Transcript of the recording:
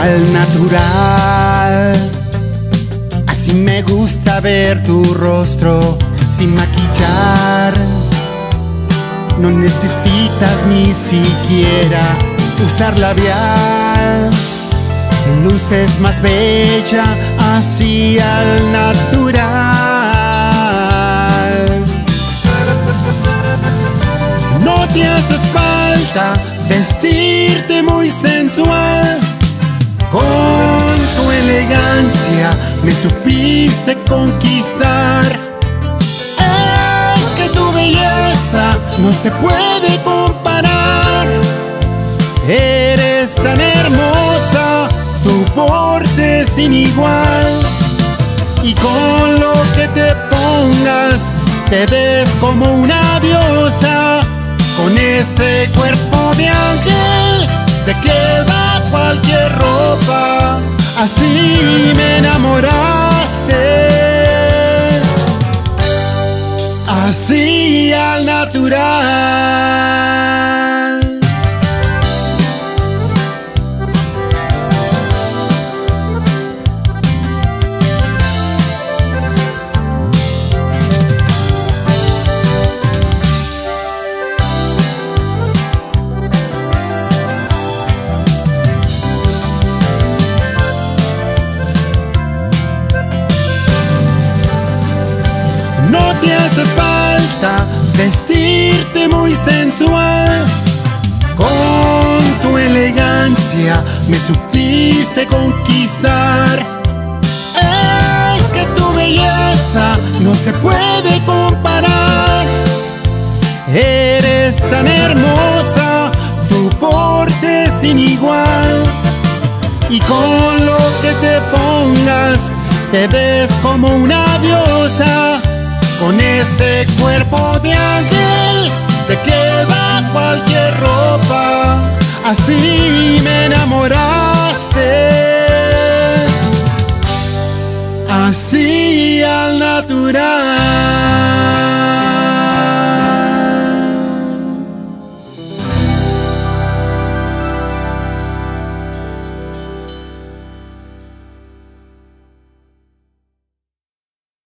al natural. Así me gusta ver tu rostro sin maquillar. No necesitas ni siquiera usar labial. Luces más bella así al natural. No te hace falta vestirte muy sensual. Con tu elegancia me supiste conquistar. Es que tu belleza no se puede comparar. Eres tan hermosa, tu porte sin igual. Y con lo que te pongas, te ves como una diosa. Con ese cuerpo Así me enamoraste. Así al natural. Hace falta vestirte muy sensual. Con tu elegancia me supiste conquistar. Es que tu belleza no se puede comparar. Eres tan hermosa, tu porte sin igual. Y con lo que te pongas, te ves como una diosa. Cuerpo de ángel, te queda cualquier ropa. Así me enamoraste. Así al natural.